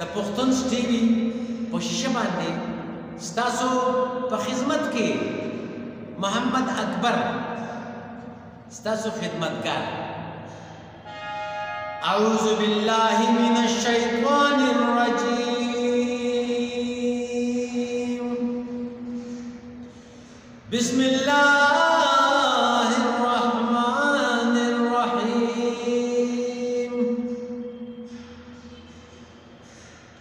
د پښتون سټیوی په شیشه باندې ستاسو په خدمت کې محمد اکبر ستاسو خدمتګار اعوذ بالله من الشیطان الرجیم بسم الله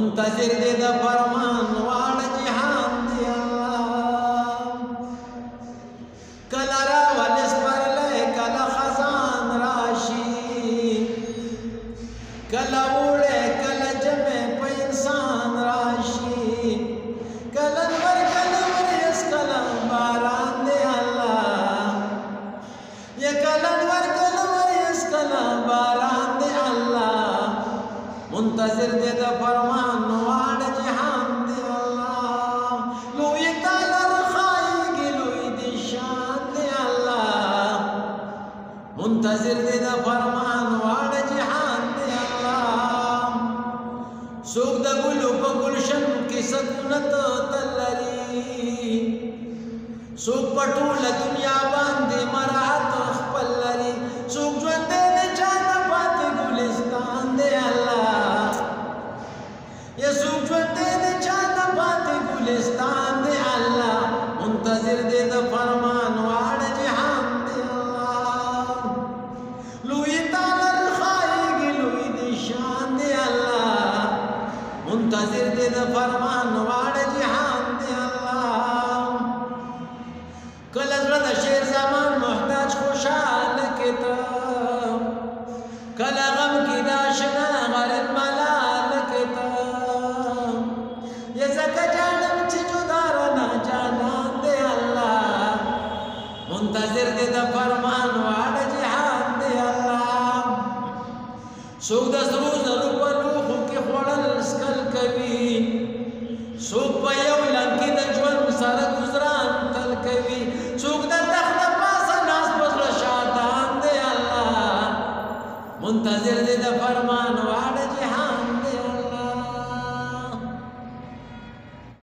منتظر دے دا فرمان واڑ جہان دی اللہ را ولس پر لے کلا خزان راشی کلا منتظر دے دا فرمان نوار جہان دے اللہ لوئی تالر خائی گی لوئی دی شان دے اللہ منتظر دے دا فرمان نوار جہان دے اللہ سوک دا گلو پا گلشن کی سکنت تلری سوک پٹول دنیا بان منتظر دې د فرمان واړه جهان دې الله کله زړه د شیر زمان محتاج خوشاله کې ته کله غم کې ناشنا غرض ملال کې ته یا زکه جانم چې جدار نه جانان دې الله منتظر دې د فرمان واړه جهان دې الله سوګ د سروز مشغل کوي څوک په یو لنګي د ژوند سره گزاران تل کوي څوک د تخت پاسه ناس پسله شاتان دی الله منتظر دی د فرمانو